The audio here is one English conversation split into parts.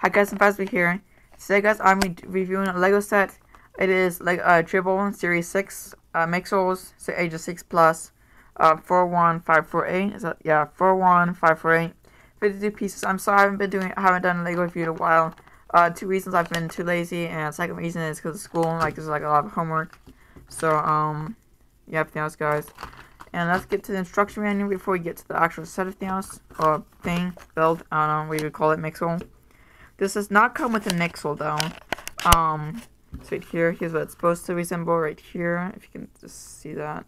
Hi guys, I'm Fazby here. Today guys, I'm re reviewing a LEGO set. It is like a uh, Dribbal Series 6 uh, Mixels, so ages 6 plus, uh, 41548. Is that, yeah, 41548. 52 pieces. I'm sorry I haven't been doing, I haven't done a LEGO review in a while. Uh, two reasons I've been too lazy, and second reason is because of school, like there's like a lot of homework. So, um, yeah, everything else guys. And let's get to the instruction manual before we get to the actual set of things, or thing, build, I don't know what you would call it, Mixel. This does not come with a Nixel though. Um, so right here, here's what it's supposed to resemble right here, if you can just see that.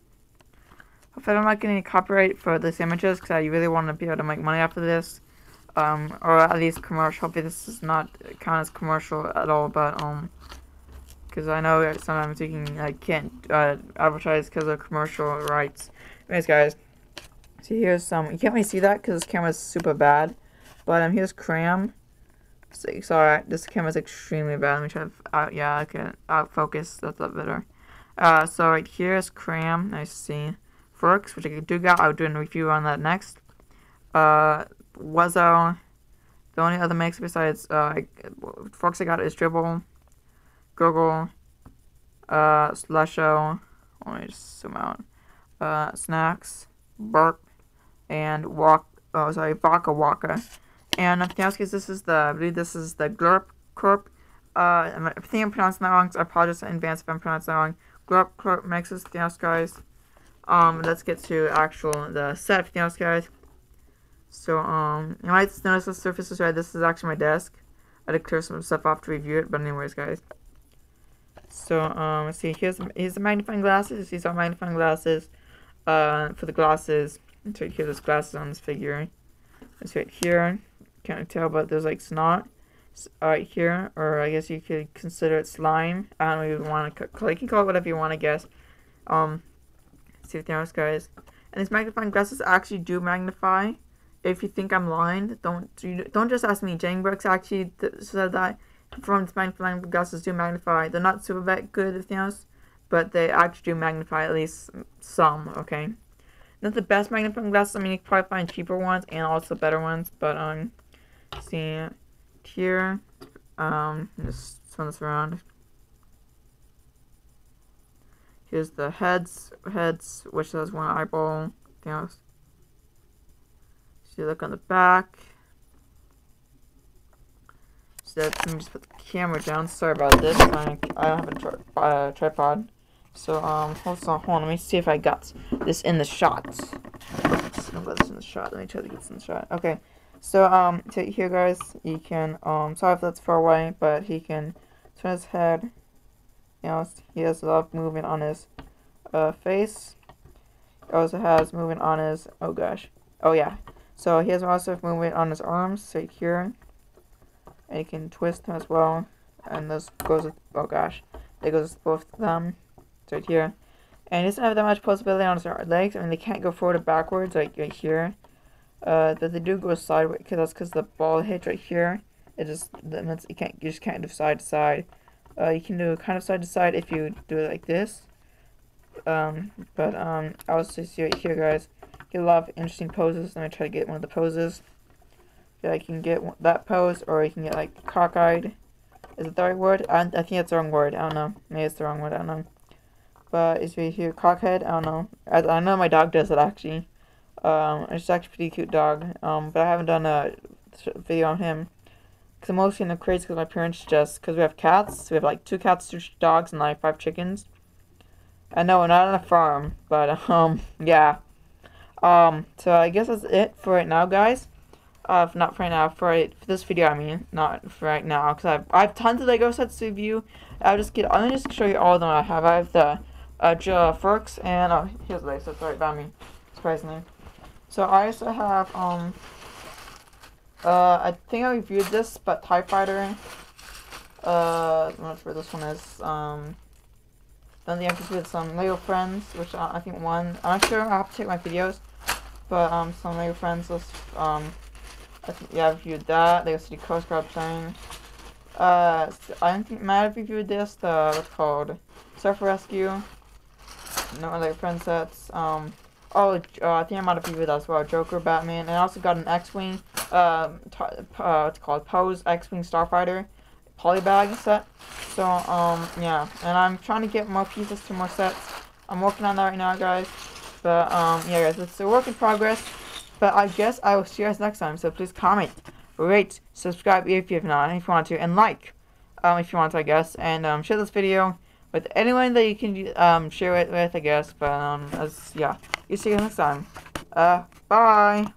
Hopefully I'm not getting any copyright for these images, because I really want to be able to make money after this, um, or at least commercial. Hopefully this does not count as commercial at all, but, um, because I know sometimes you can, I can't, uh, advertise because of commercial rights. Anyways, guys, see here's some, you can't really see that because this camera is super bad, but, um, here's Cram. So, sorry, this camera is extremely bad. Let me try to, uh, yeah, I can out focus. That's a lot better. Uh, so right here is Cram. I see. Forx, which I do got. I'll do a review on that next. Uh, Wuzzo. The only other mix besides, uh, Forx I got is Dribbal, Gurggle, uh, Slusho. Let me just zoom out. Uh, Snacks, Berp, and Walk, oh, sorry, Vaka-Waka. And because this is the, I believe this is the Glorp Corp. Uh, I think I'm pronouncing that wrong, so I apologize in advance if I'm pronouncing that wrong. Glorp Corp makes else, guys. Um, let's get to actual, the set of else, guys. So, um, you might notice the surface is red. This is actually my desk. I had to clear some stuff off to review it, but anyways, guys. So, um, let's see, here's, here's the magnifying glasses. These are magnifying glasses, uh, for the glasses. So here, there's glasses on this figure. Let's right here can't tell, but there's like snot right here, or I guess you could consider it slime. I don't even want to, call. you can call it whatever you want, I guess. Um, see if else, guys. And these magnifying glasses actually do magnify. If you think I'm lying, don't don't just ask me. Jane Brooks actually said that performance magnifying glasses do magnify. They're not super good, if you else, but they actually do magnify at least some. Okay, not the best magnifying glasses. I mean, you can probably find cheaper ones and also better ones, but um see here. Um, just turn this around. Here's the heads, heads, which has one eyeball. Anything else? See, look on the back. So let me just put the camera down. Sorry about this. I, I don't have a tri uh, tripod. So, um, hold on, hold on. Let me see if I got this in the shot. Let me try to get this in the shot. Okay. So, um, so here, guys, he can, um, sorry if that's far away, but he can turn his head, you know, he has a lot of movement on his, uh, face. He also has movement on his, oh gosh, oh yeah. So he has also movement on his arms, So here. And you can twist them as well. And this goes with, oh gosh, it goes with both of them, right here. And he doesn't have that much possibility on his legs. I mean, they can't go forward or backwards, like right here. Uh, that they do go sideways because that's because the ball hits right here. It just limits. You can't. You just can't do side to side. Uh, you can do kind of side to side if you do it like this. Um, but um, I was just right here, guys. Get a lot of interesting poses. Let me try to get one of the poses. Yeah, I can get that pose, or you can get like cockeyed. Is it the right word? I, I think it's the wrong word. I don't know. Maybe it's the wrong word. I don't know. But it's right here, cockhead. I don't know. I, I know my dog does it actually. Um, it's actually a pretty cute dog. Um, but I haven't done a video on him. Because I'm mostly in the crates because my parents just, because we have cats. We have like two cats, two dogs, and like five chickens. I know we're not on a farm, but um, yeah. Um, so I guess that's it for right now, guys. Uh, not for right now, for, right, for this video, I mean, not for right now, because I have, I have tons of Lego sets to review. I'll just get, I'm gonna just show you all of them I have. I have the, uh, Joe Forks, and, oh, here's the Lego, right by me, surprisingly. So I also have, um, uh, I think I reviewed this, but TIE Fighter, uh, I'm not sure this one is, um, then the episode with some Lego friends, which I, I think one, I'm not sure, I have to check my videos, but, um, some Lego friends was, um, I think, yeah, I reviewed that, Lego City Coast Guard plane, uh, I don't think, might have reviewed this, the, what's called, Surf Rescue, no Lego friend sets, um, Oh, uh, I think I might have reviewed that as well. Joker, Batman, and I also got an X-Wing um, uh, it's called Poe's X-Wing Starfighter polybag set. So, um, yeah. And I'm trying to get more pieces to more sets. I'm working on that right now, guys. But, um, yeah, guys, it's a work in progress. But I guess I will see you guys next time. So please comment, rate, subscribe if you have not, if you want to, and like, um, if you want to, I guess. And, um, share this video with anyone that you can, um, share it with, I guess. But, um, as, yeah. You see you next time. Uh, bye.